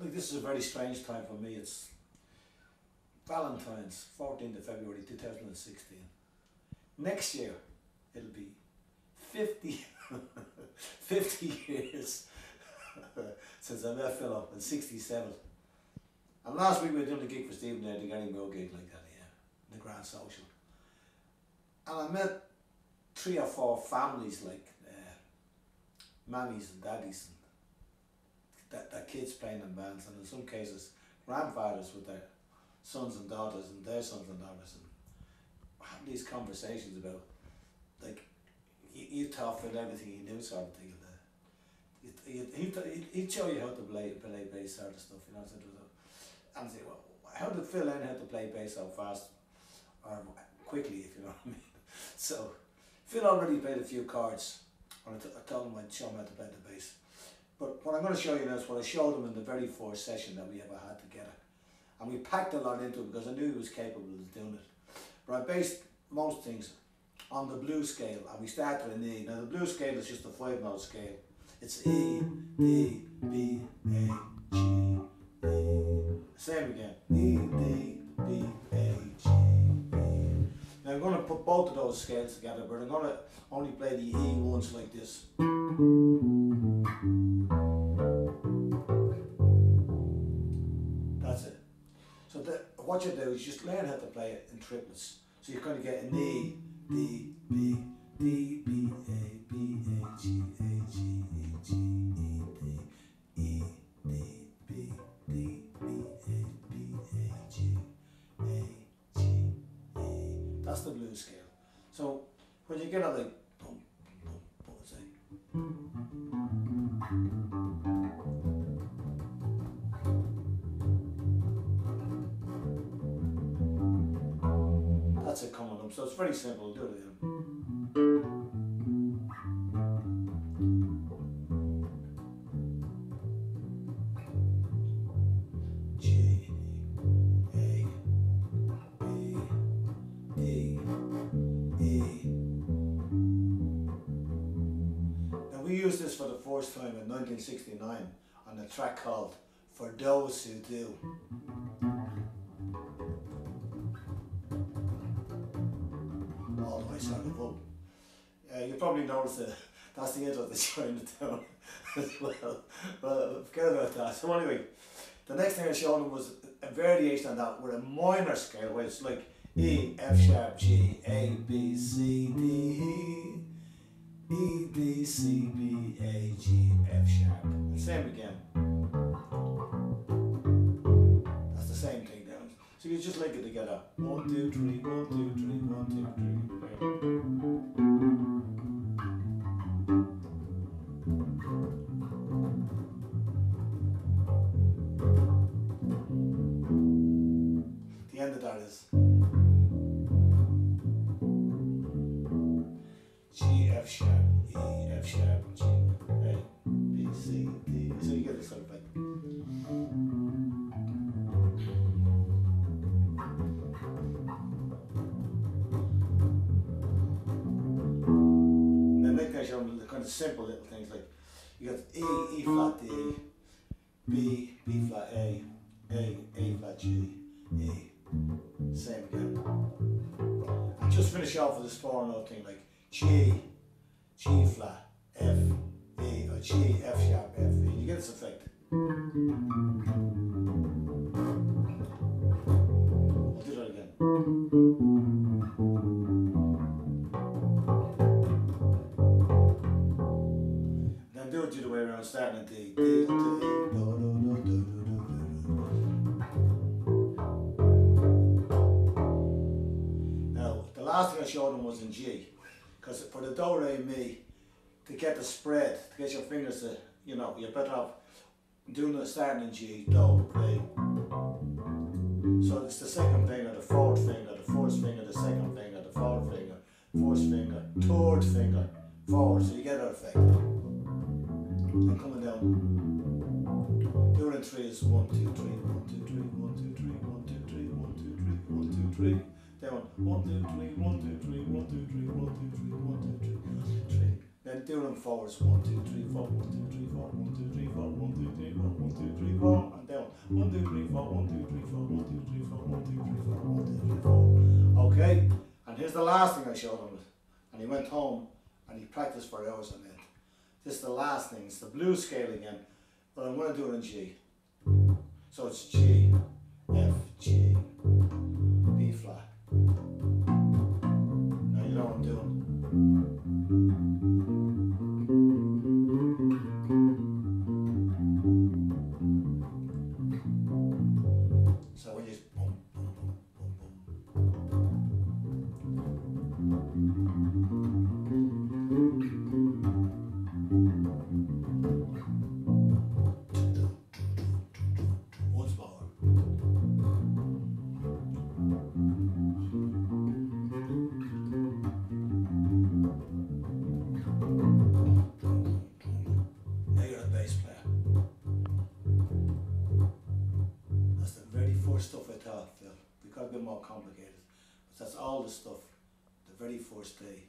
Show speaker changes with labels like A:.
A: like this is a very strange time for me. It's Valentine's, 14th of February 2016. Next year, it'll be 50, 50 years since I met Philip in 67. And last week we were doing a gig for Stephen there, the Gary Moore gig like that, yeah, the Grand Social. And I met three or four families like uh, mammies and daddies and that, that kids playing in bands and in some cases grandfathers with their sons and daughters and their sons and daughters and having these conversations about like you, you taught Phil everything you knew sort of thing. And, uh, you, he'd, he'd show you how to play play bass sort of stuff, you know. So was a, and say, well, how did Phil learn how to play bass so fast or quickly, if you know what I mean? So Phil already played a few chords, and I, t- I told him I'd show him how to play the bass. But what I'm going to show you now is what I showed him in the very first session that we ever had together. And we packed a lot into it because I knew he was capable of doing it. But I based most things on the blues scale and we start with E. Now the blues scale is just a five note scale. It's E, D, B, A, G, E. Same again. E, D, B, A, G, E. Now I'm going to put both of those scales together but I'm going to only play the E once like this. That's it. So what you do is just learn how to play it in triplets. So you're going to get an E, D, B, D, B, A, B, A, G, A, G, E, G, E, D, E, D, B, That's the blues scale. So when you get a like, boom, boom, boom, say. That's it coming up. So it's very simple. Do it again. First time in 1969 on a track called For Those Who Do. way sort of up. Uh, you probably noticed that that's the end of the Chinatown as well. But forget about that. So anyway, the next thing I showed him was a variation on that with a minor scale where it's like E, F sharp, G, A, B, C, D, E, E, B, C, B, A, G, F sharp. Same again. That's the same thing down. So you just link it together. One, two, three, one, two, three, one, two, three. The end of that is G, F sharp, kind of simple little things like you got E, E flat D, B, B flat A, A, A flat G, E. Same again. And just finish off with this four note thing like G, G flat, F, E, or G, F sharp, F, E. You get this effect. Starting. Now, the last thing I showed them was in G. Because for the do, re, mi, to get the spread, to get your fingers to, you know, you're better off doing the starting in G, do, re. So it's the second finger, the fourth finger, the first finger, the second finger, the fourth finger, fourth finger, third finger, forward. So you get that effect. I'm coming down. You're in threes. One, two, three, one, two, three, one, two, three, one, two, three, one, two, three, one, two, three. down one two three one two three one two three one two three one two three three. Then do them forwards. One, two, three, four, one, two, three, four, one, two, three, four, one, two, three, four, one, two, three, four, and down one, two, three, four, one, two, three, four, one, two, three, four, one, two, three, four, one, two, three, four. Okay. And here's the last thing I showed him. And he went home and he practiced for hours on it. This is the last thing, it's the blues scaling again, but I'm going to do it in G. So it's G. bit more complicated. But that's all the stuff the very first day